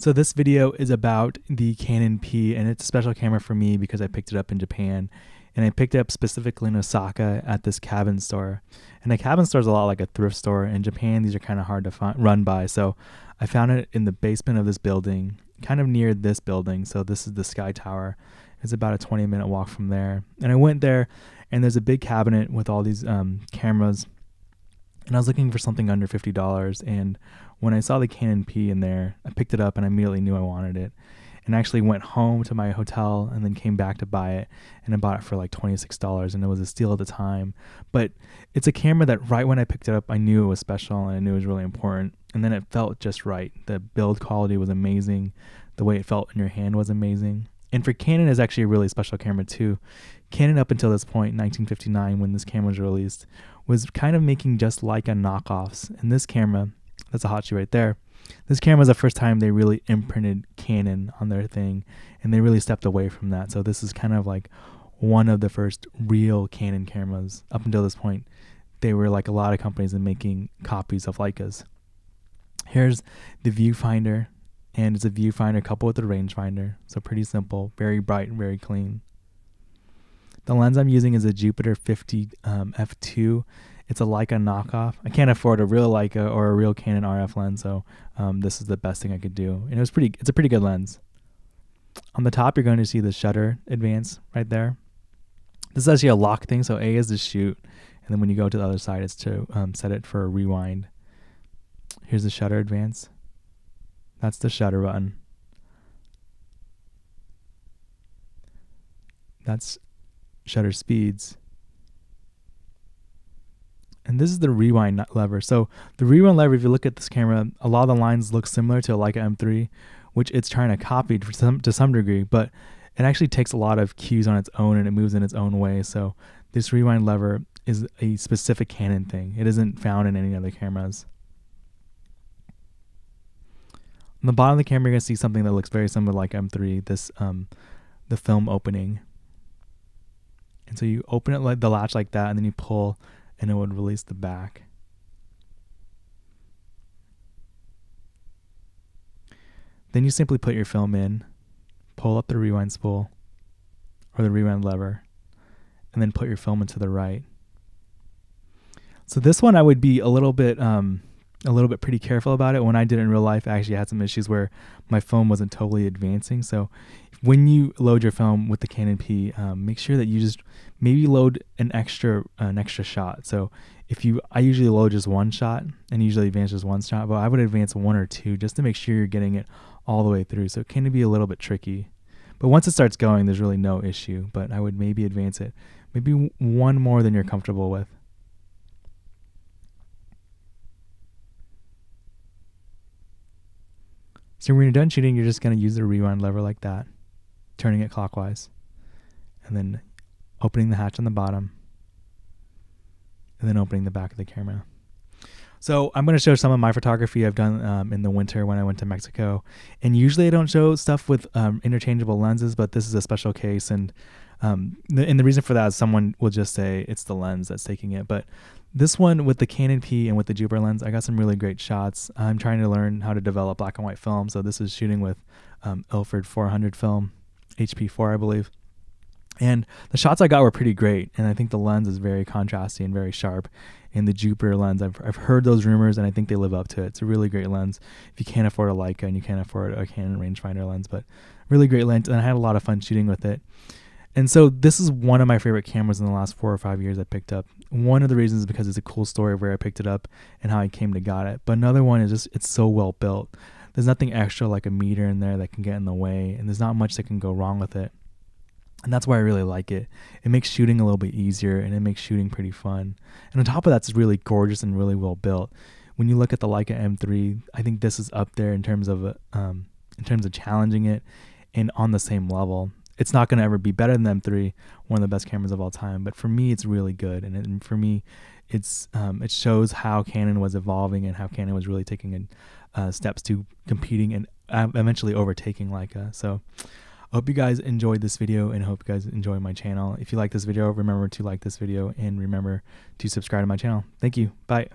So this video is about the Canon P and it's a special camera for me because I picked it up in Japan and I picked it up specifically in Osaka at this cabin store. And a cabin store is a lot like a thrift store. In Japan, these are kind of hard to find, run by. So I found it in the basement of this building, kind of near this building. So this is the Sky Tower. It's about a 20 minute walk from there. And I went there and there's a big cabinet with all these um, cameras. And I was looking for something under $50 and when I saw the Canon P in there, I picked it up and I immediately knew I wanted it. And actually went home to my hotel and then came back to buy it. And I bought it for like $26 and it was a steal at the time. But it's a camera that right when I picked it up, I knew it was special and I knew it was really important. And then it felt just right. The build quality was amazing. The way it felt in your hand was amazing. And for Canon is actually a really special camera too. Canon up until this point, 1959, when this camera was released, was kind of making just like a knockoffs. And this camera that's a hot shoe right there. This camera was the first time they really imprinted Canon on their thing, and they really stepped away from that. So this is kind of like one of the first real Canon cameras. Up until this point, they were like a lot of companies in making copies of Leicas. Here's the viewfinder, and it's a viewfinder coupled with a rangefinder. So pretty simple, very bright, and very clean. The lens I'm using is a Jupiter 50 um, f2 it's a Leica knockoff. I can't afford a real Leica or a real Canon RF lens, so um, this is the best thing I could do. And it was pretty. It's a pretty good lens. On the top, you're going to see the shutter advance right there. This is actually a lock thing, so A is to shoot, and then when you go to the other side, it's to um, set it for a rewind. Here's the shutter advance. That's the shutter button. That's shutter speeds and this is the rewind lever. So the rewind lever, if you look at this camera, a lot of the lines look similar to a Leica M3, which it's trying to copy to some, to some degree, but it actually takes a lot of cues on its own and it moves in its own way. So this rewind lever is a specific Canon thing. It isn't found in any other cameras. On the bottom of the camera, you're gonna see something that looks very similar like M3. This um, the film opening. And so you open it like the latch like that, and then you pull and it would release the back. Then you simply put your film in, pull up the rewind spool or the rewind lever, and then put your film into the right. So this one I would be a little bit um, a little bit pretty careful about it. When I did it in real life, I actually had some issues where my phone wasn't totally advancing. So when you load your film with the Canon P, um, make sure that you just maybe load an extra an extra shot. So if you, I usually load just one shot and usually advance just one shot, but I would advance one or two just to make sure you're getting it all the way through. So it can be a little bit tricky. But once it starts going, there's really no issue. But I would maybe advance it maybe one more than you're comfortable with. So when you're done shooting, you're just going to use the rewind lever like that, turning it clockwise, and then opening the hatch on the bottom, and then opening the back of the camera. So I'm going to show some of my photography I've done um, in the winter when I went to Mexico. And usually I don't show stuff with um, interchangeable lenses, but this is a special case. And um, and the reason for that is someone will just say it's the lens that's taking it. But this one with the Canon P and with the Jupiter lens, I got some really great shots. I'm trying to learn how to develop black and white film. So this is shooting with um, Ilford 400 film, HP4, I believe. And the shots I got were pretty great. And I think the lens is very contrasty and very sharp. And the Jupiter lens, I've, I've heard those rumors and I think they live up to it. It's a really great lens if you can't afford a Leica and you can't afford a Canon rangefinder lens, but really great lens. And I had a lot of fun shooting with it. And so this is one of my favorite cameras in the last four or five years I picked up. One of the reasons is because it's a cool story of where I picked it up and how I came to got it. But another one is just it's so well built. There's nothing extra like a meter in there that can get in the way, and there's not much that can go wrong with it. And that's why I really like it. It makes shooting a little bit easier and it makes shooting pretty fun. And on top of that, it's really gorgeous and really well built. When you look at the Leica M3, I think this is up there in terms of um, in terms of challenging it and on the same level it's not going to ever be better than M3, one of the best cameras of all time. But for me, it's really good, and, it, and for me, it's um, it shows how Canon was evolving and how Canon was really taking uh, steps to competing and uh, eventually overtaking Leica. So. I hope you guys enjoyed this video and hope you guys enjoy my channel. If you like this video, remember to like this video and remember to subscribe to my channel. Thank you. Bye.